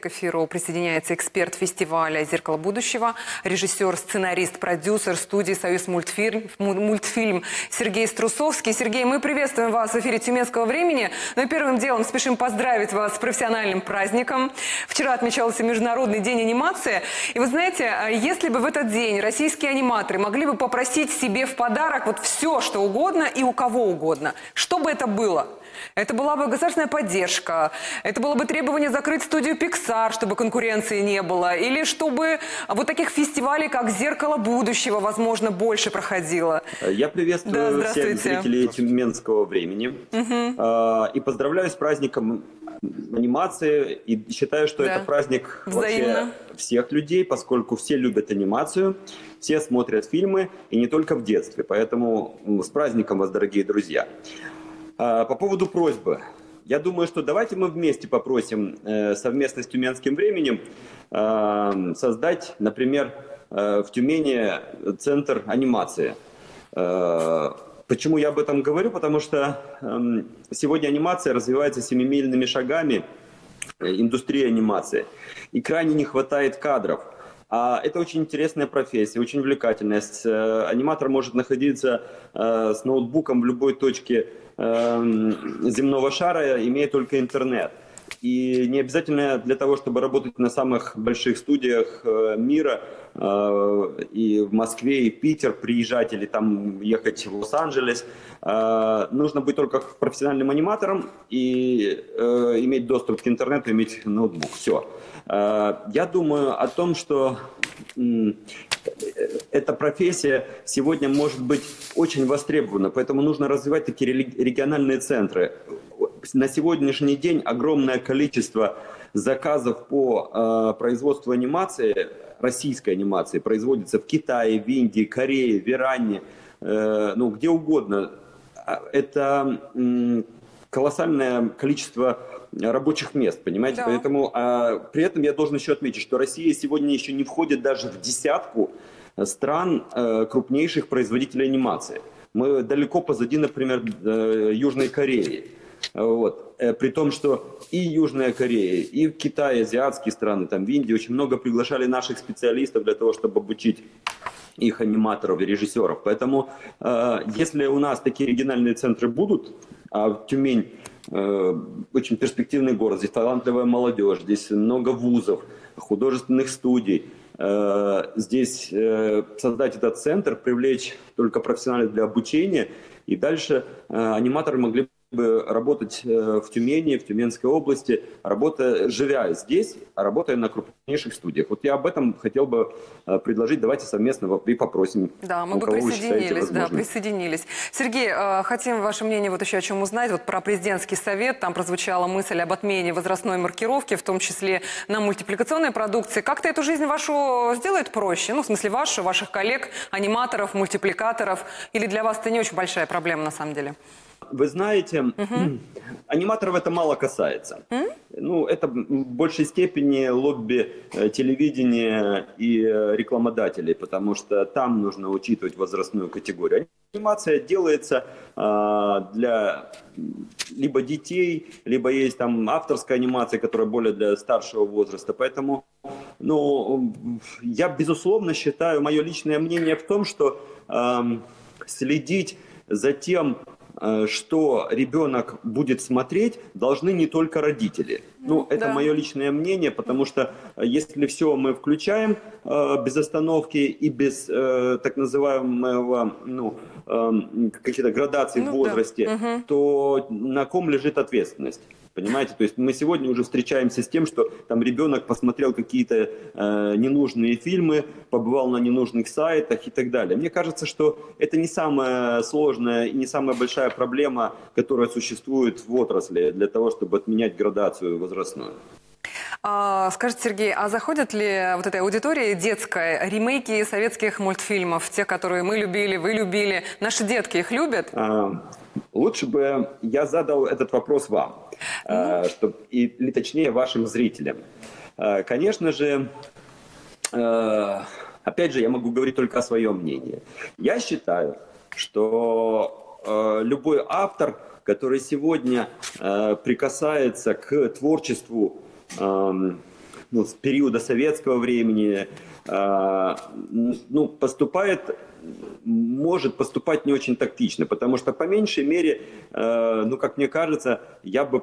К эфиру присоединяется эксперт фестиваля «Зеркало будущего», режиссер, сценарист, продюсер студии «Союз мультфильм», мультфильм Сергей Струсовский. Сергей, мы приветствуем вас в эфире «Тюменского времени». Но первым делом спешим поздравить вас с профессиональным праздником. Вчера отмечался Международный день анимации. И вы знаете, а если бы в этот день российские аниматоры могли бы попросить себе в подарок вот все, что угодно и у кого угодно, что бы это было? Это была бы государственная поддержка, это было бы требование закрыть студию Pixar, чтобы конкуренции не было, или чтобы вот таких фестивалей, как «Зеркало будущего», возможно, больше проходило. Я приветствую да, всех зрителей Тюменского времени угу. и поздравляю с праздником анимации и считаю, что да. это праздник вообще всех людей, поскольку все любят анимацию, все смотрят фильмы и не только в детстве. Поэтому с праздником вас, дорогие друзья. А, по поводу просьбы. Я думаю, что давайте мы вместе попросим э, совместно с Тюменским временем э, создать, например, э, в Тюмени центр анимации. Почему я об этом говорю? Потому что эм, сегодня анимация развивается семимильными шагами, индустрия анимации, и крайне не хватает кадров. А это очень интересная профессия, очень увлекательная. Аниматор может находиться с ноутбуком в любой точке Эм, земного шара, имея только интернет. И не обязательно для того, чтобы работать на самых больших студиях э, мира э, и в Москве, и Питер приезжать или там ехать в Лос-Анджелес, э, нужно быть только профессиональным аниматором и иметь доступ к интернету, иметь ноутбук. Все. Я думаю о том, что эта профессия сегодня может быть очень востребована, поэтому нужно развивать такие региональные центры. На сегодняшний день огромное количество заказов по э, производству анимации, российской анимации, производится в Китае, в Индии, Корее, в Иране, э, ну где угодно. А, это колоссальное количество рабочих мест, понимаете? Да. Поэтому а, при этом я должен еще отметить, что Россия сегодня еще не входит даже в десятку стран э, крупнейших производителей анимации. Мы далеко позади, например, э, Южной Кореи. Вот. Э, при том, что и Южная Корея, и Китай, азиатские страны, там в Индии очень много приглашали наших специалистов для того, чтобы обучить их аниматоров и режиссеров. Поэтому, э, если у нас такие региональные центры будут, а Тюмень э, очень перспективный город, здесь талантливая молодежь, здесь много вузов, художественных студий, Э, здесь э, создать этот центр, привлечь только профессионалов для обучения, и дальше аниматоры могли бы работать э, в Тюмени, в Тюменской области, работая, живя здесь, а работая на крупнейших студиях. Вот я об этом хотел бы э, предложить. Давайте совместно и попросим. Да, мы бы присоединились, да, присоединились. Сергей, э, хотим ваше мнение вот еще о чем узнать. Вот про президентский совет. Там прозвучала мысль об отмене возрастной маркировки, в том числе на мультипликационной продукции. Как-то эту жизнь вашу сделает проще? Ну, в смысле вашу, ваших коллег, аниматоров, мультипликаторов? Или для вас это не очень большая проблема на самом деле? Вы знаете, угу. аниматоров это мало касается. Ну, это в большей степени лобби э, телевидения и э, рекламодателей, потому что там нужно учитывать возрастную категорию. Анимация делается э, для либо детей, либо есть там авторская анимация, которая более для старшего возраста. Поэтому, ну, я безусловно считаю, мое личное мнение в том, что э, следить за тем, что ребенок будет смотреть, должны не только родители. Ну, это да. мое личное мнение, потому что э, если все мы включаем э, без остановки и без э, так называемого, ну, э, каких-то градаций ну, в возрасте, да. то на ком лежит ответственность? Понимаете, то есть мы сегодня уже встречаемся с тем, что там ребенок посмотрел какие-то э, ненужные фильмы, побывал на ненужных сайтах и так далее. Мне кажется, что это не самая сложная и не самая большая проблема, которая существует в отрасли для того, чтобы отменять градацию возрастную. А, скажите, Сергей, а заходят ли вот этой аудитории детская ремейки советских мультфильмов, те, которые мы любили, вы любили? Наши детки их любят? А, лучше бы я задал этот вопрос вам. Э, чтоб, и, или точнее вашим зрителям. Э, конечно же, э, опять же, я могу говорить только о своем мнении. Я считаю, что любой автор, который сегодня прикасается к творчеству эм, ну, с периода советского времени, э, ну, поступает может поступать не очень тактично, потому что по меньшей мере, э, ну, как мне кажется, я бы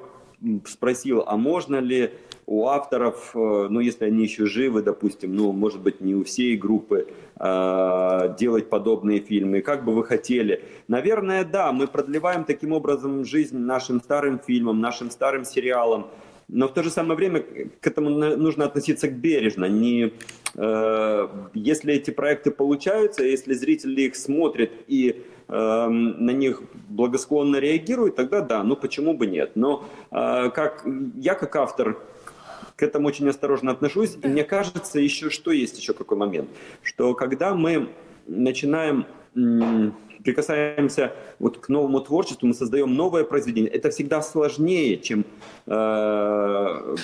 спросил, а можно ли у авторов, э, ну, если они еще живы, допустим, ну, может быть, не у всей группы, э, делать подобные фильмы, как бы вы хотели? Наверное, да, мы продлеваем таким образом жизнь нашим старым фильмам, нашим старым сериалам, но в то же самое время к этому нужно относиться бережно. Не, э, если эти проекты получаются, если зрители их смотрят и э, на них благосклонно реагируют, тогда да, ну почему бы нет. Но э, как, я как автор к этому очень осторожно отношусь. И мне кажется, еще что есть еще какой момент, что когда мы начинаем прикасаемся вот к новому творчеству, мы создаем новое произведение, это всегда сложнее, чем э,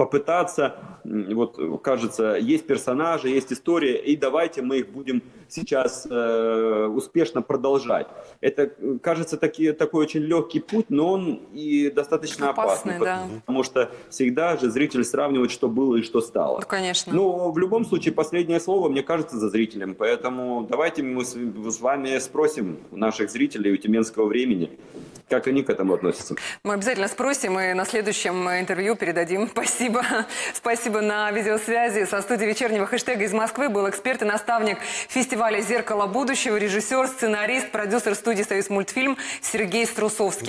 попытаться, вот кажется, есть персонажи, есть история, и давайте мы их будем сейчас э, успешно продолжать. Это кажется таки, такой очень легкий путь, но он и достаточно опасный, опасный да. потому что всегда же зритель сравнивает, что было и что стало. Ну, конечно. Но в любом случае последнее слово, мне кажется, за зрителем, поэтому давайте мы с, с вами спросим наших зрителей у Тюменского времени, как они к этому относятся? Мы обязательно спросим и на следующем интервью передадим. Спасибо. Спасибо на видеосвязи. Со студии вечернего хэштега из Москвы был эксперт и наставник фестиваля «Зеркало будущего», режиссер, сценарист, продюсер студии «Союз мультфильм» Сергей Струсовский.